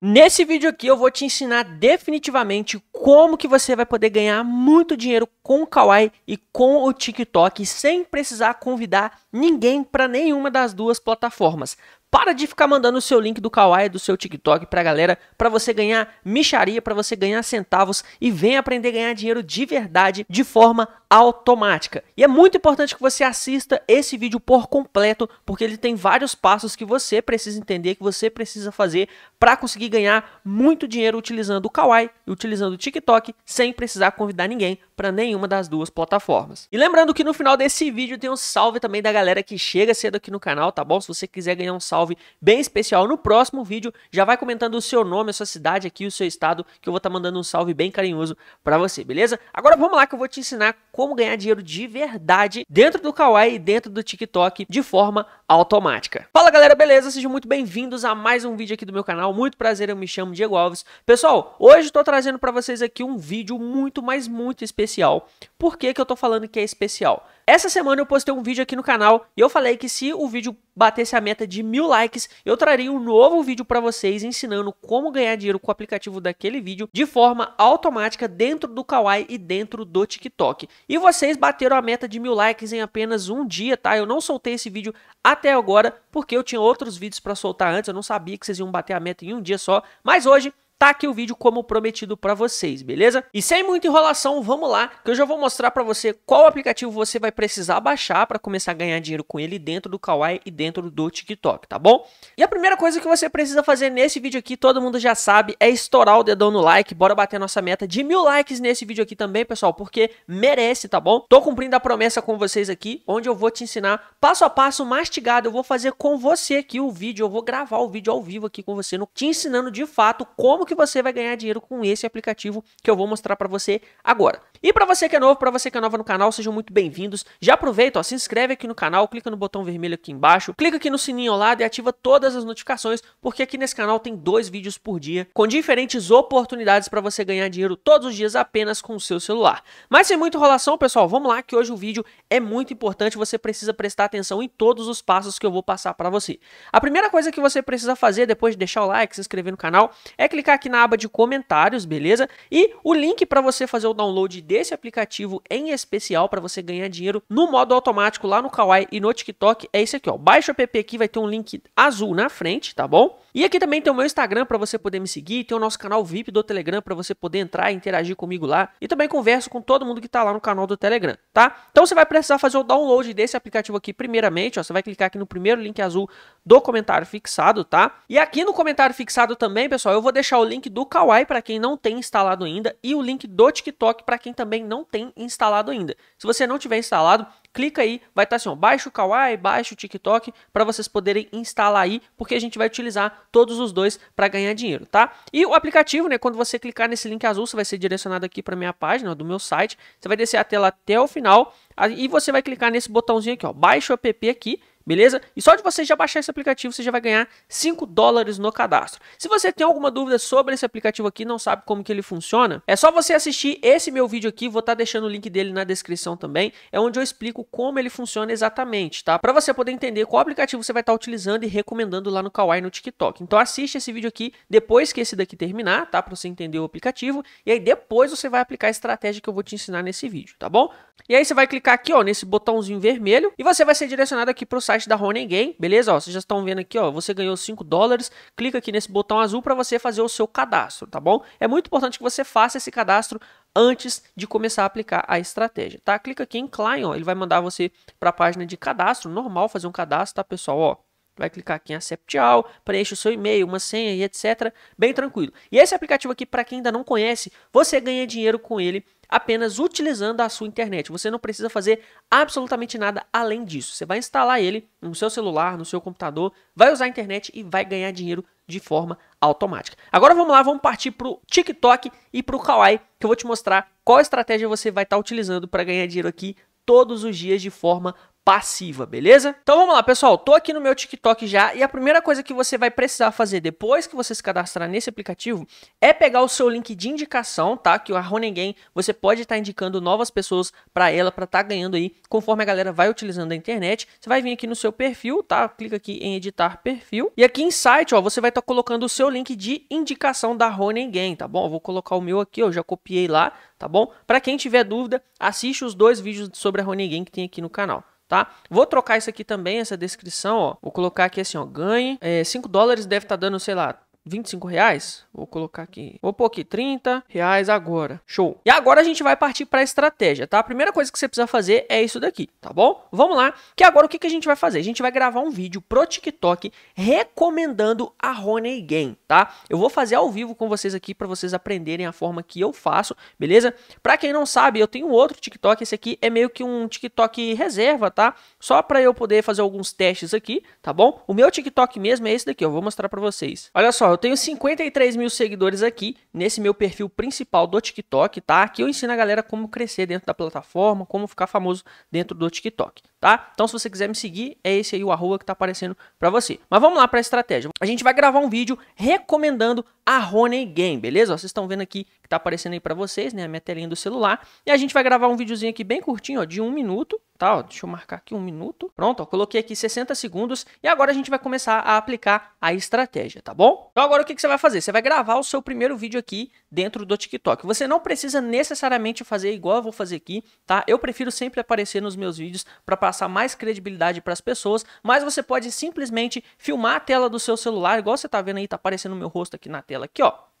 Nesse vídeo aqui eu vou te ensinar definitivamente como que você vai poder ganhar muito dinheiro com o Kawaii e com o TikTok sem precisar convidar ninguém para nenhuma das duas plataformas. Para de ficar mandando o seu link do Kawaii, do seu TikTok pra galera, para você ganhar micharia, para você ganhar centavos e vem aprender a ganhar dinheiro de verdade de forma automática. E é muito importante que você assista esse vídeo por completo, porque ele tem vários passos que você precisa entender, que você precisa fazer para conseguir ganhar muito dinheiro utilizando o Kawaii e utilizando o TikTok sem precisar convidar ninguém para nenhuma das duas plataformas. E lembrando que no final desse vídeo tem um salve também da galera que chega cedo aqui no canal, tá bom? Se você quiser ganhar um salve bem especial no próximo vídeo, já vai comentando o seu nome, a sua cidade aqui, o seu estado, que eu vou estar tá mandando um salve bem carinhoso para você, beleza? Agora vamos lá que eu vou te ensinar como ganhar dinheiro de verdade dentro do Kawaii e dentro do TikTok de forma automática. Fala galera, beleza? Sejam muito bem-vindos a mais um vídeo aqui do meu canal. Muito prazer, eu me chamo Diego Alves. Pessoal, hoje estou trazendo para vocês aqui um vídeo muito, mas muito especial. Por que, que eu estou falando que é especial? Essa semana eu postei um vídeo aqui no canal e eu falei que se o vídeo batesse a meta de mil likes, eu traria um novo vídeo para vocês ensinando como ganhar dinheiro com o aplicativo daquele vídeo de forma automática dentro do Kawaii e dentro do TikTok. E vocês bateram a meta de mil likes em apenas um dia, tá? Eu não soltei esse vídeo até agora porque eu tinha outros vídeos para soltar antes, eu não sabia que vocês iam bater a meta em um dia só, mas hoje tá aqui o vídeo como prometido para vocês, beleza? E sem muita enrolação, vamos lá, que eu já vou mostrar para você qual aplicativo você vai precisar baixar para começar a ganhar dinheiro com ele dentro do Kawaii e dentro do TikTok, tá bom? E a primeira coisa que você precisa fazer nesse vídeo aqui, todo mundo já sabe, é estourar o dedão no like, bora bater nossa meta de mil likes nesse vídeo aqui também, pessoal, porque merece, tá bom? Tô cumprindo a promessa com vocês aqui, onde eu vou te ensinar passo a passo mastigado, eu vou fazer com você aqui o vídeo, eu vou gravar o vídeo ao vivo aqui com você, te ensinando de fato como que você vai ganhar dinheiro com esse aplicativo que eu vou mostrar para você agora. E para você que é novo, para você que é nova no canal, sejam muito bem-vindos. Já aproveita, ó, se inscreve aqui no canal, clica no botão vermelho aqui embaixo, clica aqui no sininho ao lado e ativa todas as notificações, porque aqui nesse canal tem dois vídeos por dia com diferentes oportunidades para você ganhar dinheiro todos os dias apenas com o seu celular. Mas sem muita enrolação, pessoal, vamos lá que hoje o vídeo é muito importante, você precisa prestar atenção em todos os passos que eu vou passar para você. A primeira coisa que você precisa fazer depois de deixar o like, se inscrever no canal, é clicar aqui na aba de comentários, beleza? E o link para você fazer o download desse aplicativo em especial para você ganhar dinheiro no modo automático lá no Kawaii e no TikTok é esse aqui, ó. Baixa o app aqui, vai ter um link azul na frente, tá bom? E aqui também tem o meu Instagram para você poder me seguir, tem o nosso canal VIP do Telegram para você poder entrar e interagir comigo lá. E também converso com todo mundo que tá lá no canal do Telegram, tá? Então você vai precisar fazer o download desse aplicativo aqui primeiramente, ó, você vai clicar aqui no primeiro link azul do comentário fixado, tá? E aqui no comentário fixado também, pessoal, eu vou deixar o link do Kawaii para quem não tem instalado ainda e o link do TikTok para quem também não tem instalado ainda. Se você não tiver instalado, clica aí, vai estar tá assim, ó, baixa o Kawaii, baixa o TikTok, para vocês poderem instalar aí, porque a gente vai utilizar todos os dois para ganhar dinheiro, tá? E o aplicativo, né, quando você clicar nesse link azul, você vai ser direcionado aqui para minha página, ó, do meu site, você vai descer a tela até o final, e você vai clicar nesse botãozinho aqui, ó, baixa o app aqui, beleza? E só de você já baixar esse aplicativo, você já vai ganhar 5 dólares no cadastro. Se você tem alguma dúvida sobre esse aplicativo aqui, não sabe como que ele funciona, é só você assistir esse meu vídeo aqui, vou estar tá deixando o link dele na descrição também, é onde eu explico como ele funciona exatamente, tá? Para você poder entender qual aplicativo você vai estar tá utilizando e recomendando lá no Kawaii no TikTok. Então assiste esse vídeo aqui depois que esse daqui terminar, tá? Para você entender o aplicativo, e aí depois você vai aplicar a estratégia que eu vou te ensinar nesse vídeo, tá bom? E aí você vai clicar aqui, ó, nesse botãozinho vermelho, e você vai ser direcionado aqui para o site site da Game, beleza? Ó, vocês já estão vendo aqui, ó, você ganhou 5 dólares, clica aqui nesse botão azul para você fazer o seu cadastro, tá bom? É muito importante que você faça esse cadastro antes de começar a aplicar a estratégia, tá? Clica aqui em Client, ó, ele vai mandar você para a página de cadastro, normal fazer um cadastro, tá, pessoal? Ó, vai clicar aqui em Accept All, preenche o seu e-mail, uma senha e etc. Bem tranquilo. E esse aplicativo aqui, para quem ainda não conhece, você ganha dinheiro com ele apenas utilizando a sua internet. Você não precisa fazer absolutamente nada além disso. Você vai instalar ele no seu celular, no seu computador, vai usar a internet e vai ganhar dinheiro de forma automática. Agora vamos lá, vamos partir para o TikTok e para o Kawaii, que eu vou te mostrar qual estratégia você vai estar tá utilizando para ganhar dinheiro aqui todos os dias de forma passiva, beleza? Então vamos lá, pessoal. Tô aqui no meu TikTok já e a primeira coisa que você vai precisar fazer depois que você se cadastrar nesse aplicativo é pegar o seu link de indicação, tá? Que a Game você pode estar tá indicando novas pessoas para ela para estar tá ganhando aí conforme a galera vai utilizando a internet. Você vai vir aqui no seu perfil, tá? Clica aqui em editar perfil e aqui em site, ó, você vai estar tá colocando o seu link de indicação da Game, tá bom? Eu vou colocar o meu aqui, eu já copiei lá, tá bom? Para quem tiver dúvida, assiste os dois vídeos sobre a Game que tem aqui no canal tá? Vou trocar isso aqui também, essa descrição, ó. Vou colocar aqui assim, ó, ganhe. É, 5 dólares deve estar tá dando, sei lá, 25 reais? Vou colocar aqui. Vou pôr aqui 30 reais agora. Show. E agora a gente vai partir para a estratégia, tá? A primeira coisa que você precisa fazer é isso daqui, tá bom? Vamos lá. Que agora o que, que a gente vai fazer? A gente vai gravar um vídeo pro TikTok recomendando a Honey Game, tá? Eu vou fazer ao vivo com vocês aqui para vocês aprenderem a forma que eu faço, beleza? Para quem não sabe, eu tenho outro TikTok. Esse aqui é meio que um TikTok reserva, tá? Só para eu poder fazer alguns testes aqui, tá bom? O meu TikTok mesmo é esse daqui, eu vou mostrar para vocês. Olha só, eu tenho 53 mil seguidores aqui nesse meu perfil principal do TikTok, tá? Aqui eu ensino a galera como crescer dentro da plataforma, como ficar famoso dentro do TikTok, tá? Então se você quiser me seguir, é esse aí o arroba que tá aparecendo para você. Mas vamos lá para a estratégia. A gente vai gravar um vídeo recomendando a Honey Game, beleza? vocês estão vendo aqui que tá aparecendo aí para vocês, né? A minha telinha do celular. E a gente vai gravar um videozinho aqui bem curtinho, ó, de um minuto, Ó, deixa eu marcar aqui um minuto. Pronto, ó, coloquei aqui 60 segundos e agora a gente vai começar a aplicar a estratégia, tá bom? Então agora o que, que você vai fazer? Você vai gravar o seu primeiro vídeo aqui dentro do TikTok. Você não precisa necessariamente fazer igual eu vou fazer aqui, tá? Eu prefiro sempre aparecer nos meus vídeos para passar mais credibilidade para as pessoas, mas você pode simplesmente filmar a tela do seu celular, igual você tá vendo aí, tá aparecendo o meu rosto aqui na tela tela aqui, ó.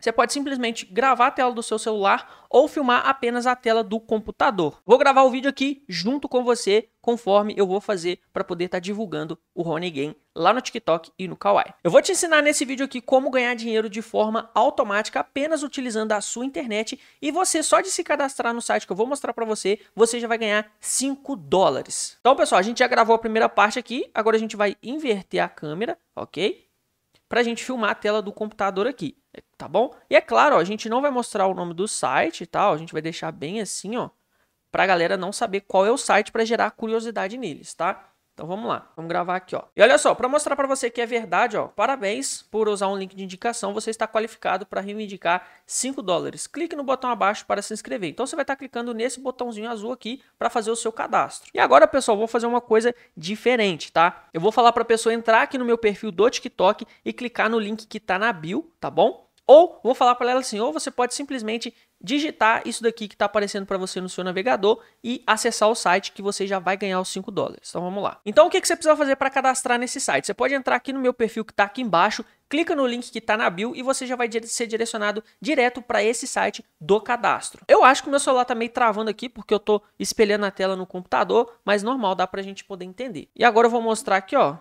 Você pode simplesmente gravar a tela do seu celular ou filmar apenas a tela do computador. Vou gravar o vídeo aqui junto com você, conforme eu vou fazer para poder estar tá divulgando o Rony Game lá no TikTok e no Kawaii. Eu vou te ensinar nesse vídeo aqui como ganhar dinheiro de forma automática apenas utilizando a sua internet e você só de se cadastrar no site que eu vou mostrar para você, você já vai ganhar 5 dólares. Então, pessoal, a gente já gravou a primeira parte aqui, agora a gente vai inverter a câmera, ok? Para a gente filmar a tela do computador aqui, tá bom? E é claro, ó, a gente não vai mostrar o nome do site e tal, a gente vai deixar bem assim, ó, para a galera não saber qual é o site para gerar curiosidade neles, tá? Então vamos lá, vamos gravar aqui, ó. E olha só, para mostrar para você que é verdade, ó, parabéns por usar um link de indicação, você está qualificado para reivindicar 5 dólares. Clique no botão abaixo para se inscrever. Então você vai estar clicando nesse botãozinho azul aqui para fazer o seu cadastro. E agora, pessoal, vou fazer uma coisa diferente, tá? Eu vou falar para a pessoa entrar aqui no meu perfil do TikTok e clicar no link que está na bio, tá bom? Ou vou falar para ela assim, ou você pode simplesmente digitar isso daqui que está aparecendo para você no seu navegador e acessar o site que você já vai ganhar os 5 dólares. Então vamos lá. Então o que, que você precisa fazer para cadastrar nesse site? Você pode entrar aqui no meu perfil que está aqui embaixo, clica no link que está na bio e você já vai ser direcionado direto para esse site do cadastro. Eu acho que o meu celular está meio travando aqui porque eu estou espelhando a tela no computador, mas normal, dá para a gente poder entender. E agora eu vou mostrar aqui, ó.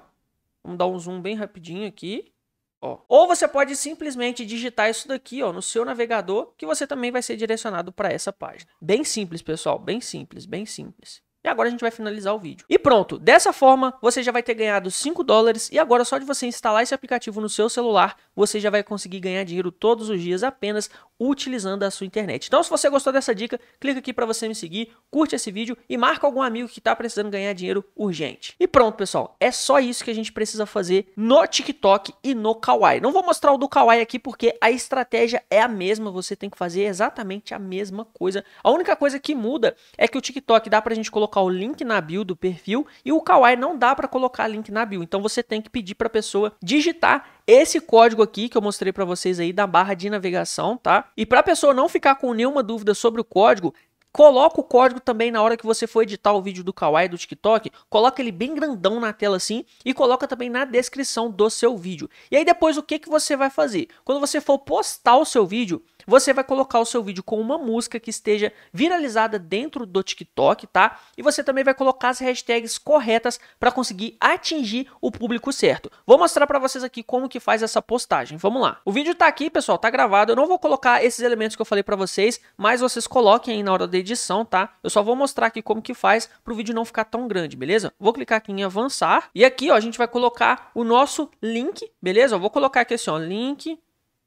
Vamos dar um zoom bem rapidinho aqui. Ó. Ou você pode simplesmente digitar isso daqui ó, no seu navegador, que você também vai ser direcionado para essa página. Bem simples, pessoal, bem simples, bem simples. E agora a gente vai finalizar o vídeo. E pronto, dessa forma você já vai ter ganhado 5 dólares e agora só de você instalar esse aplicativo no seu celular, você já vai conseguir ganhar dinheiro todos os dias apenas utilizando a sua internet. Então se você gostou dessa dica, clica aqui para você me seguir, curte esse vídeo e marca algum amigo que está precisando ganhar dinheiro urgente. E pronto pessoal, é só isso que a gente precisa fazer no TikTok e no Kawaii. Não vou mostrar o do Kawaii aqui porque a estratégia é a mesma, você tem que fazer exatamente a mesma coisa. A única coisa que muda é que o TikTok dá para a gente colocar colocar o link na bio do perfil e o Kawaii não dá para colocar link na bio. Então você tem que pedir para a pessoa digitar esse código aqui que eu mostrei para vocês aí da barra de navegação, tá? E para a pessoa não ficar com nenhuma dúvida sobre o código, Coloca o código também na hora que você for editar o vídeo do Kawaii do TikTok, coloca ele bem grandão na tela assim e coloca também na descrição do seu vídeo. E aí depois o que, que você vai fazer? Quando você for postar o seu vídeo, você vai colocar o seu vídeo com uma música que esteja viralizada dentro do TikTok, tá? E você também vai colocar as hashtags corretas para conseguir atingir o público certo. Vou mostrar para vocês aqui como que faz essa postagem. Vamos lá. O vídeo tá aqui, pessoal, tá gravado. Eu não vou colocar esses elementos que eu falei para vocês, mas vocês coloquem aí na hora da edição, tá? Eu só vou mostrar aqui como que faz para o vídeo não ficar tão grande, beleza? Vou clicar aqui em avançar e aqui, ó, a gente vai colocar o nosso link, beleza? Eu vou colocar aqui assim, ó, link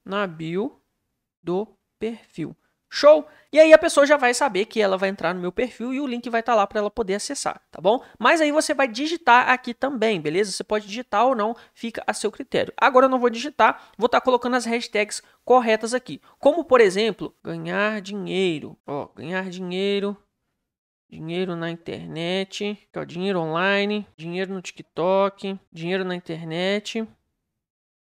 na bio do perfil. Show? E aí a pessoa já vai saber que ela vai entrar no meu perfil e o link vai estar tá lá para ela poder acessar, tá bom? Mas aí você vai digitar aqui também, beleza? Você pode digitar ou não, fica a seu critério. Agora eu não vou digitar, vou estar tá colocando as hashtags corretas aqui. Como, por exemplo, ganhar dinheiro. Ó, ganhar dinheiro dinheiro na internet, ó, dinheiro online, dinheiro no TikTok, dinheiro na internet,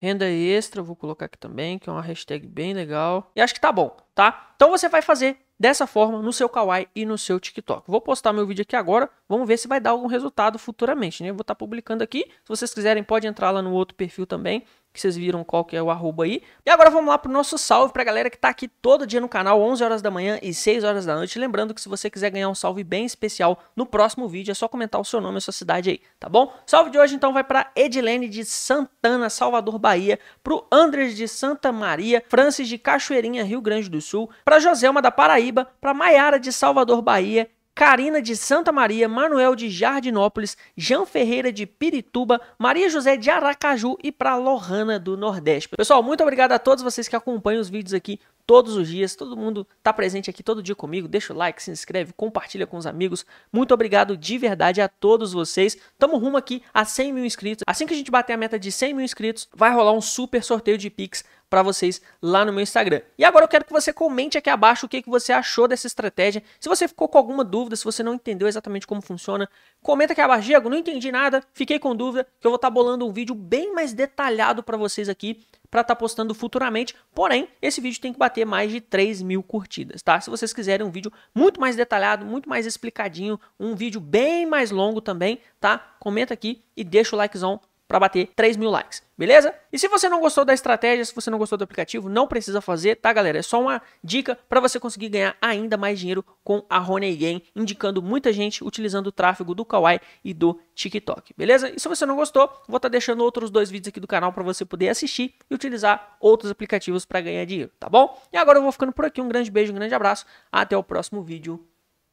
renda extra, vou colocar aqui também, que é uma hashtag bem legal. E acho que tá bom, tá? Então você vai fazer dessa forma no seu Kawaii e no seu TikTok. Vou postar meu vídeo aqui agora, vamos ver se vai dar algum resultado futuramente, né? Eu vou estar tá publicando aqui, se vocês quiserem pode entrar lá no outro perfil também, que vocês viram qual que é o arroba aí. E agora vamos lá pro nosso salve pra galera que tá aqui todo dia no canal, 11 horas da manhã e 6 horas da noite. Lembrando que se você quiser ganhar um salve bem especial no próximo vídeo, é só comentar o seu nome e a sua cidade aí, tá bom? Salve de hoje então vai pra Edilene de Santana, Salvador, Bahia, pro Andres de Santa Maria, Francis de Cachoeirinha, Rio Grande do Sul, pra Joselma da Paraíba, pra Maiara de Salvador, Bahia, Karina de Santa Maria, Manuel de Jardinópolis, Jean Ferreira de Pirituba, Maria José de Aracaju e para Lohana do Nordeste. Pessoal, muito obrigado a todos vocês que acompanham os vídeos aqui todos os dias. Todo mundo tá presente aqui todo dia comigo. Deixa o like, se inscreve, compartilha com os amigos. Muito obrigado de verdade a todos vocês. Tamo rumo aqui a 100 mil inscritos. Assim que a gente bater a meta de 100 mil inscritos, vai rolar um super sorteio de Pix para vocês lá no meu Instagram. E agora eu quero que você comente aqui abaixo o que, que você achou dessa estratégia. Se você ficou com alguma dúvida, se você não entendeu exatamente como funciona, comenta aqui abaixo. Diego, não entendi nada, fiquei com dúvida, que eu vou estar tá bolando um vídeo bem mais detalhado para vocês aqui para estar tá postando futuramente. Porém, esse vídeo tem que bater mais de 3 mil curtidas, tá? Se vocês quiserem um vídeo muito mais detalhado, muito mais explicadinho, um vídeo bem mais longo também, tá? Comenta aqui e deixa o likezão para bater 3 mil likes, beleza? E se você não gostou da estratégia, se você não gostou do aplicativo, não precisa fazer, tá, galera? É só uma dica para você conseguir ganhar ainda mais dinheiro com a Honey Game, indicando muita gente utilizando o tráfego do Kawaii e do TikTok, beleza? E se você não gostou, vou estar tá deixando outros dois vídeos aqui do canal para você poder assistir e utilizar outros aplicativos para ganhar dinheiro, tá bom? E agora eu vou ficando por aqui, um grande beijo, um grande abraço, até o próximo vídeo.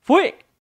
Fui!